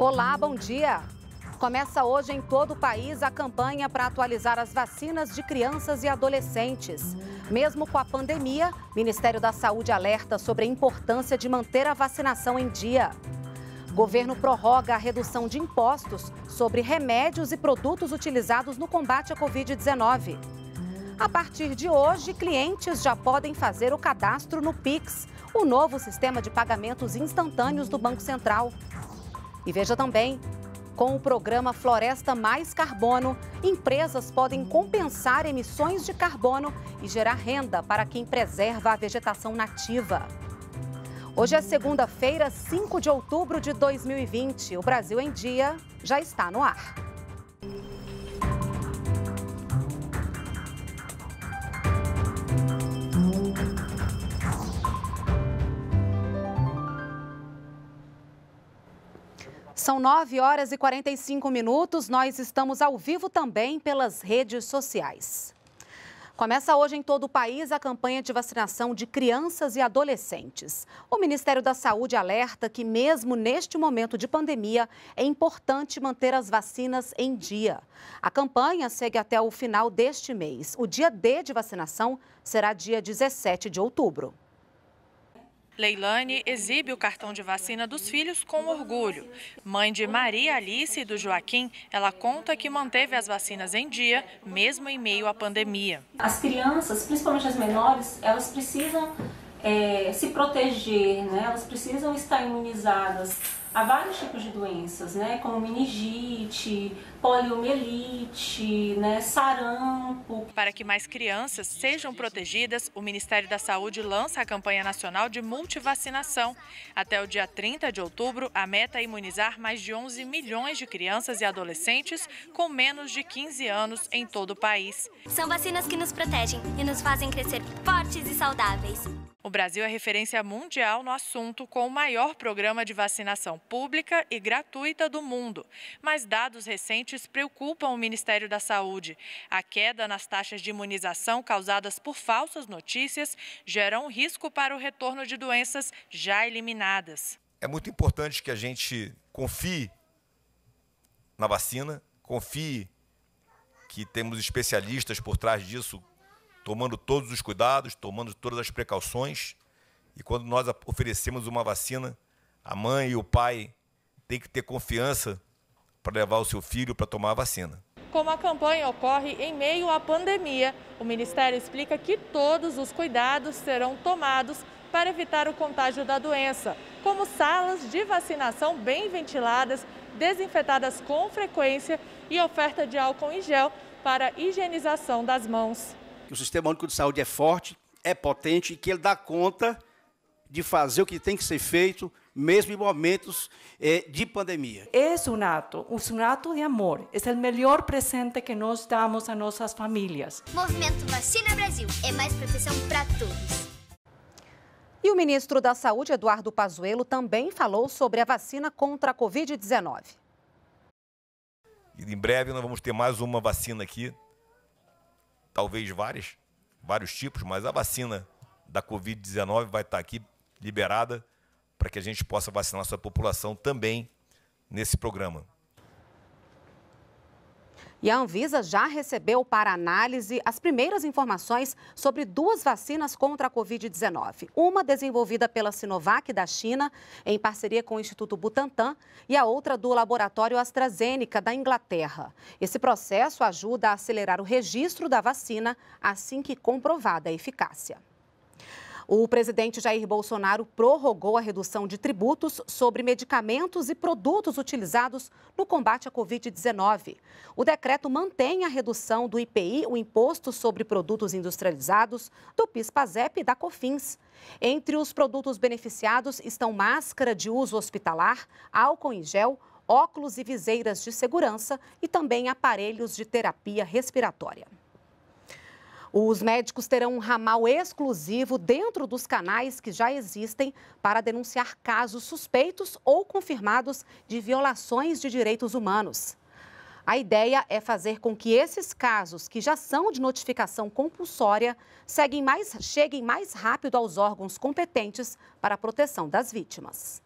Olá, bom dia. Começa hoje em todo o país a campanha para atualizar as vacinas de crianças e adolescentes. Mesmo com a pandemia, o Ministério da Saúde alerta sobre a importância de manter a vacinação em dia. Governo prorroga a redução de impostos sobre remédios e produtos utilizados no combate à Covid-19. A partir de hoje, clientes já podem fazer o cadastro no Pix, o novo sistema de pagamentos instantâneos do Banco Central. E veja também, com o programa Floresta Mais Carbono, empresas podem compensar emissões de carbono e gerar renda para quem preserva a vegetação nativa. Hoje é segunda-feira, 5 de outubro de 2020. O Brasil em Dia já está no ar. São 9 horas e 45 minutos. Nós estamos ao vivo também pelas redes sociais. Começa hoje em todo o país a campanha de vacinação de crianças e adolescentes. O Ministério da Saúde alerta que, mesmo neste momento de pandemia, é importante manter as vacinas em dia. A campanha segue até o final deste mês. O dia D de vacinação será dia 17 de outubro. Leilane exibe o cartão de vacina dos filhos com orgulho. Mãe de Maria Alice e do Joaquim, ela conta que manteve as vacinas em dia, mesmo em meio à pandemia. As crianças, principalmente as menores, elas precisam é, se proteger, né? elas precisam estar imunizadas Há vários tipos de doenças, né, como meningite, poliomielite, né, sarampo. Para que mais crianças sejam protegidas, o Ministério da Saúde lança a campanha nacional de multivacinação. Até o dia 30 de outubro, a meta é imunizar mais de 11 milhões de crianças e adolescentes com menos de 15 anos em todo o país. São vacinas que nos protegem e nos fazem crescer fortes e saudáveis. O Brasil é referência mundial no assunto, com o maior programa de vacinação pública e gratuita do mundo. Mas dados recentes preocupam o Ministério da Saúde. A queda nas taxas de imunização causadas por falsas notícias geram um risco para o retorno de doenças já eliminadas. É muito importante que a gente confie na vacina, confie que temos especialistas por trás disso tomando todos os cuidados, tomando todas as precauções. E quando nós oferecemos uma vacina, a mãe e o pai têm que ter confiança para levar o seu filho para tomar a vacina. Como a campanha ocorre em meio à pandemia, o Ministério explica que todos os cuidados serão tomados para evitar o contágio da doença, como salas de vacinação bem ventiladas, desinfetadas com frequência e oferta de álcool em gel para higienização das mãos que o Sistema Único de Saúde é forte, é potente e que ele dá conta de fazer o que tem que ser feito, mesmo em momentos eh, de pandemia. É um ato, um ato de amor. É o melhor presente que nós damos a nossas famílias. Movimento Vacina Brasil é mais proteção para todos. E o ministro da Saúde, Eduardo Pazuello, também falou sobre a vacina contra a Covid-19. Em breve nós vamos ter mais uma vacina aqui talvez várias, vários tipos, mas a vacina da Covid-19 vai estar aqui liberada para que a gente possa vacinar a sua população também nesse programa. E a Anvisa já recebeu para análise as primeiras informações sobre duas vacinas contra a Covid-19. Uma desenvolvida pela Sinovac da China, em parceria com o Instituto Butantan, e a outra do laboratório AstraZeneca da Inglaterra. Esse processo ajuda a acelerar o registro da vacina assim que comprovada a eficácia. O presidente Jair Bolsonaro prorrogou a redução de tributos sobre medicamentos e produtos utilizados no combate à Covid-19. O decreto mantém a redução do IPI, o Imposto sobre Produtos Industrializados, do PIS-PASEP e da COFINS. Entre os produtos beneficiados estão máscara de uso hospitalar, álcool em gel, óculos e viseiras de segurança e também aparelhos de terapia respiratória. Os médicos terão um ramal exclusivo dentro dos canais que já existem para denunciar casos suspeitos ou confirmados de violações de direitos humanos. A ideia é fazer com que esses casos, que já são de notificação compulsória, mais, cheguem mais rápido aos órgãos competentes para a proteção das vítimas.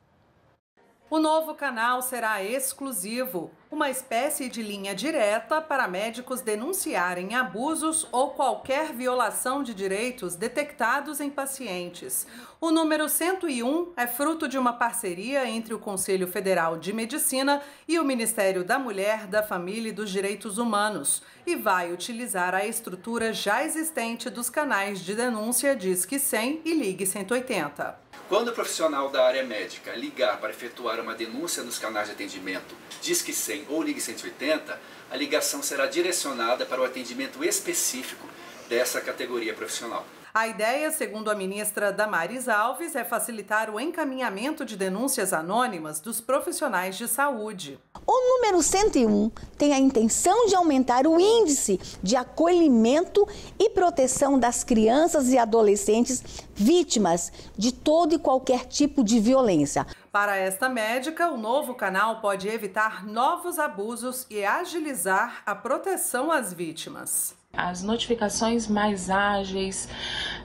O novo canal será exclusivo, uma espécie de linha direta para médicos denunciarem abusos ou qualquer violação de direitos detectados em pacientes. O número 101 é fruto de uma parceria entre o Conselho Federal de Medicina e o Ministério da Mulher, da Família e dos Direitos Humanos e vai utilizar a estrutura já existente dos canais de denúncia Disque 100 e Ligue 180. Quando o profissional da área médica ligar para efetuar uma denúncia nos canais de atendimento Disque 100 ou Ligue 180, a ligação será direcionada para o atendimento específico dessa categoria profissional. A ideia, segundo a ministra Damares Alves, é facilitar o encaminhamento de denúncias anônimas dos profissionais de saúde. O número 101 tem a intenção de aumentar o índice de acolhimento e proteção das crianças e adolescentes vítimas de todo e qualquer tipo de violência. Para esta médica, o novo canal pode evitar novos abusos e agilizar a proteção às vítimas. As notificações mais ágeis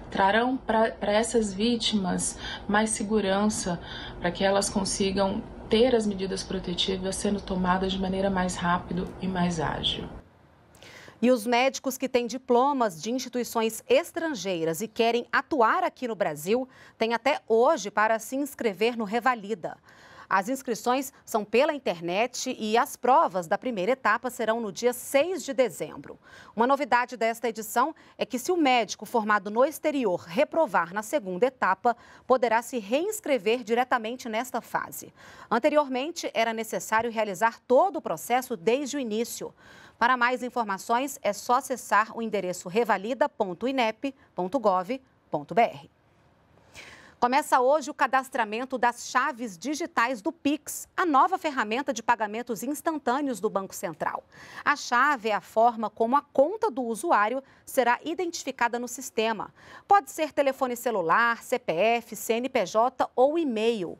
trarão para essas vítimas mais segurança, para que elas consigam ter as medidas protetivas sendo tomadas de maneira mais rápida e mais ágil. E os médicos que têm diplomas de instituições estrangeiras e querem atuar aqui no Brasil têm até hoje para se inscrever no Revalida. As inscrições são pela internet e as provas da primeira etapa serão no dia 6 de dezembro. Uma novidade desta edição é que, se o médico formado no exterior reprovar na segunda etapa, poderá se reinscrever diretamente nesta fase. Anteriormente, era necessário realizar todo o processo desde o início. Para mais informações, é só acessar o endereço revalida.inep.gov.br. Começa hoje o cadastramento das chaves digitais do Pix, a nova ferramenta de pagamentos instantâneos do Banco Central. A chave é a forma como a conta do usuário será identificada no sistema. Pode ser telefone celular, CPF, CNPJ ou e-mail.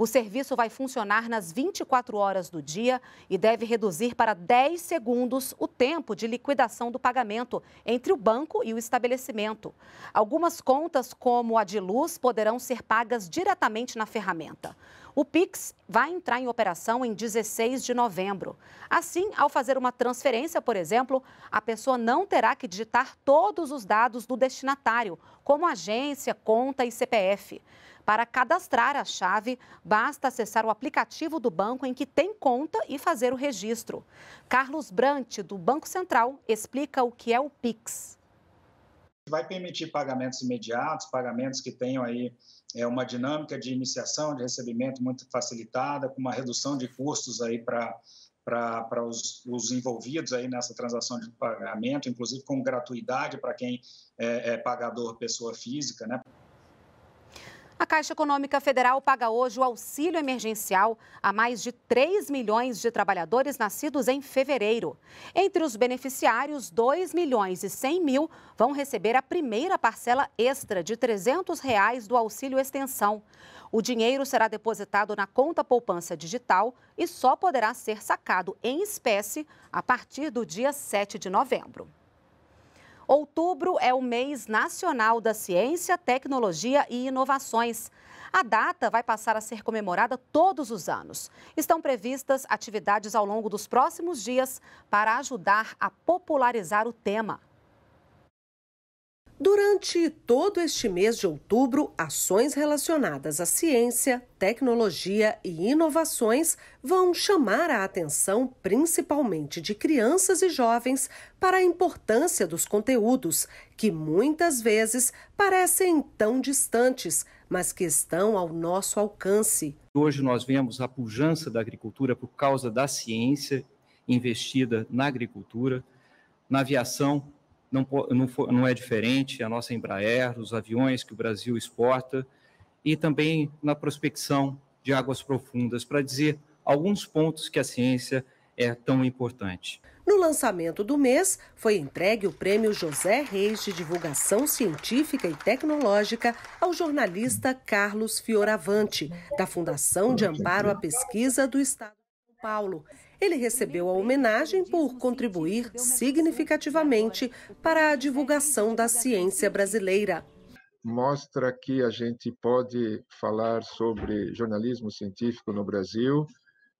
O serviço vai funcionar nas 24 horas do dia e deve reduzir para 10 segundos o tempo de liquidação do pagamento entre o banco e o estabelecimento. Algumas contas, como a de luz, poderão ser pagas diretamente na ferramenta. O Pix vai entrar em operação em 16 de novembro. Assim, ao fazer uma transferência, por exemplo, a pessoa não terá que digitar todos os dados do destinatário, como agência, conta e CPF. Para cadastrar a chave, basta acessar o aplicativo do banco em que tem conta e fazer o registro. Carlos Brant, do Banco Central, explica o que é o Pix. Vai permitir pagamentos imediatos, pagamentos que tenham aí é, uma dinâmica de iniciação, de recebimento muito facilitada, com uma redução de custos aí para para os, os, envolvidos aí nessa transação de pagamento, inclusive com gratuidade para quem é, é pagador pessoa física, né? A Caixa Econômica Federal paga hoje o auxílio emergencial a mais de 3 milhões de trabalhadores nascidos em fevereiro. Entre os beneficiários, 2 milhões e 100 mil vão receber a primeira parcela extra de 300 reais do auxílio extensão. O dinheiro será depositado na conta poupança digital e só poderá ser sacado em espécie a partir do dia 7 de novembro. Outubro é o mês nacional da ciência, tecnologia e inovações. A data vai passar a ser comemorada todos os anos. Estão previstas atividades ao longo dos próximos dias para ajudar a popularizar o tema. Durante todo este mês de outubro, ações relacionadas à ciência, tecnologia e inovações vão chamar a atenção principalmente de crianças e jovens para a importância dos conteúdos, que muitas vezes parecem tão distantes, mas que estão ao nosso alcance. Hoje nós vemos a pujança da agricultura por causa da ciência investida na agricultura, na aviação não, não, não é diferente, a nossa Embraer, os aviões que o Brasil exporta, e também na prospecção de águas profundas, para dizer alguns pontos que a ciência é tão importante. No lançamento do mês, foi entregue o prêmio José Reis de Divulgação Científica e Tecnológica ao jornalista Carlos Fioravante, da Fundação de Amparo à Pesquisa do Estado de São Paulo. Ele recebeu a homenagem por contribuir significativamente para a divulgação da ciência brasileira. mostra que a gente pode falar sobre jornalismo científico no Brasil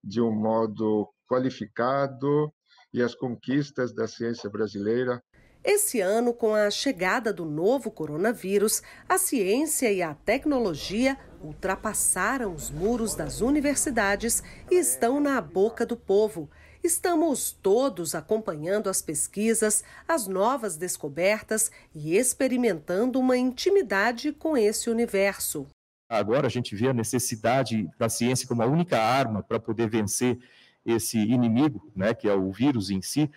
de um modo qualificado e as conquistas da ciência brasileira. Esse ano, com a chegada do novo coronavírus, a ciência e a tecnologia ultrapassaram os muros das universidades e estão na boca do povo. Estamos todos acompanhando as pesquisas, as novas descobertas e experimentando uma intimidade com esse universo. Agora a gente vê a necessidade da ciência como a única arma para poder vencer esse inimigo, né, que é o vírus em si,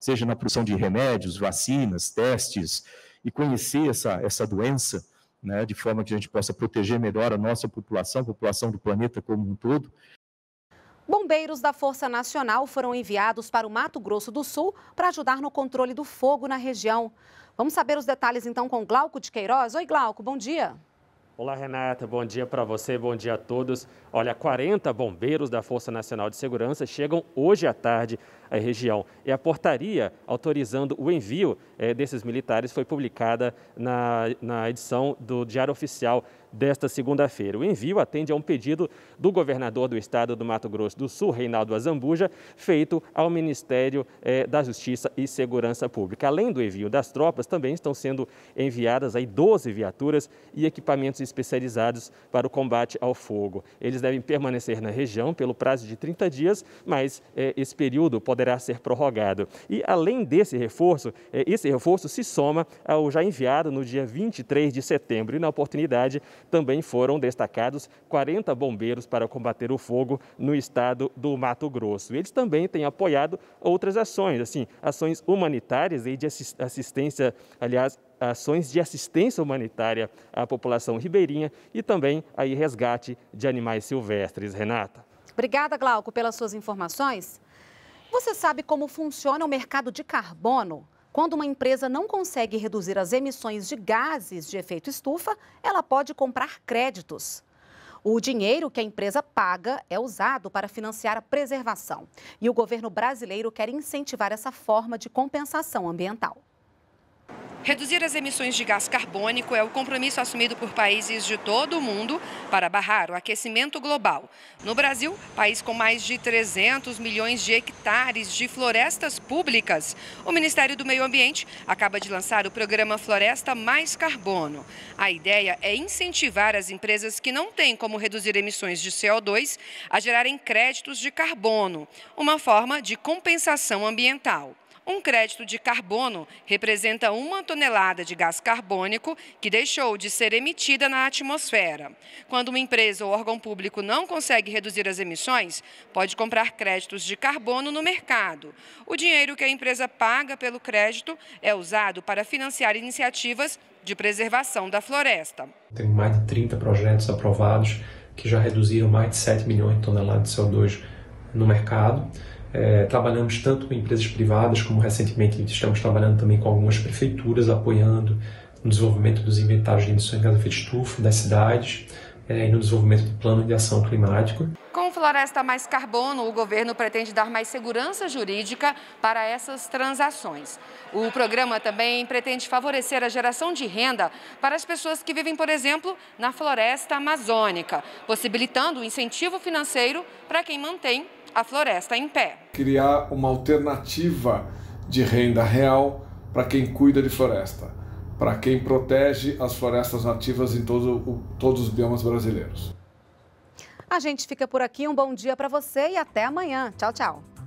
seja na produção de remédios, vacinas, testes, e conhecer essa, essa doença, né, de forma que a gente possa proteger melhor a nossa população, a população do planeta como um todo. Bombeiros da Força Nacional foram enviados para o Mato Grosso do Sul para ajudar no controle do fogo na região. Vamos saber os detalhes então com Glauco de Queiroz. Oi, Glauco, bom dia. Olá, Renata. Bom dia para você, bom dia a todos. Olha, 40 bombeiros da Força Nacional de Segurança chegam hoje à tarde à região. E a portaria autorizando o envio é, desses militares foi publicada na, na edição do Diário Oficial desta segunda-feira. O envio atende a um pedido do governador do estado do Mato Grosso do Sul, Reinaldo Azambuja, feito ao Ministério eh, da Justiça e Segurança Pública. Além do envio das tropas, também estão sendo enviadas aí 12 viaturas e equipamentos especializados para o combate ao fogo. Eles devem permanecer na região pelo prazo de 30 dias, mas eh, esse período poderá ser prorrogado. E além desse reforço, eh, esse reforço se soma ao já enviado no dia 23 de setembro e na oportunidade também foram destacados 40 bombeiros para combater o fogo no estado do Mato Grosso. Eles também têm apoiado outras ações, assim, ações humanitárias e de assistência, aliás, ações de assistência humanitária à população ribeirinha e também aí resgate de animais silvestres. Renata. Obrigada, Glauco, pelas suas informações. Você sabe como funciona o mercado de carbono? Quando uma empresa não consegue reduzir as emissões de gases de efeito estufa, ela pode comprar créditos. O dinheiro que a empresa paga é usado para financiar a preservação. E o governo brasileiro quer incentivar essa forma de compensação ambiental. Reduzir as emissões de gás carbônico é o compromisso assumido por países de todo o mundo para barrar o aquecimento global. No Brasil, país com mais de 300 milhões de hectares de florestas públicas, o Ministério do Meio Ambiente acaba de lançar o programa Floresta Mais Carbono. A ideia é incentivar as empresas que não têm como reduzir emissões de CO2 a gerarem créditos de carbono, uma forma de compensação ambiental. Um crédito de carbono representa uma tonelada de gás carbônico que deixou de ser emitida na atmosfera. Quando uma empresa ou órgão público não consegue reduzir as emissões, pode comprar créditos de carbono no mercado. O dinheiro que a empresa paga pelo crédito é usado para financiar iniciativas de preservação da floresta. Tem mais de 30 projetos aprovados que já reduziram mais de 7 milhões de toneladas de CO2 no mercado. É, trabalhamos tanto com empresas privadas, como recentemente estamos trabalhando também com algumas prefeituras, apoiando no desenvolvimento dos inventários de emissões de gás de estufa das cidades é, e no desenvolvimento do plano de ação climático. Com Floresta Mais Carbono, o governo pretende dar mais segurança jurídica para essas transações. O programa também pretende favorecer a geração de renda para as pessoas que vivem, por exemplo, na floresta amazônica, possibilitando o incentivo financeiro para quem mantém a floresta em pé. Criar uma alternativa de renda real para quem cuida de floresta, para quem protege as florestas nativas em todo, todos os biomas brasileiros. A gente fica por aqui. Um bom dia para você e até amanhã. Tchau, tchau.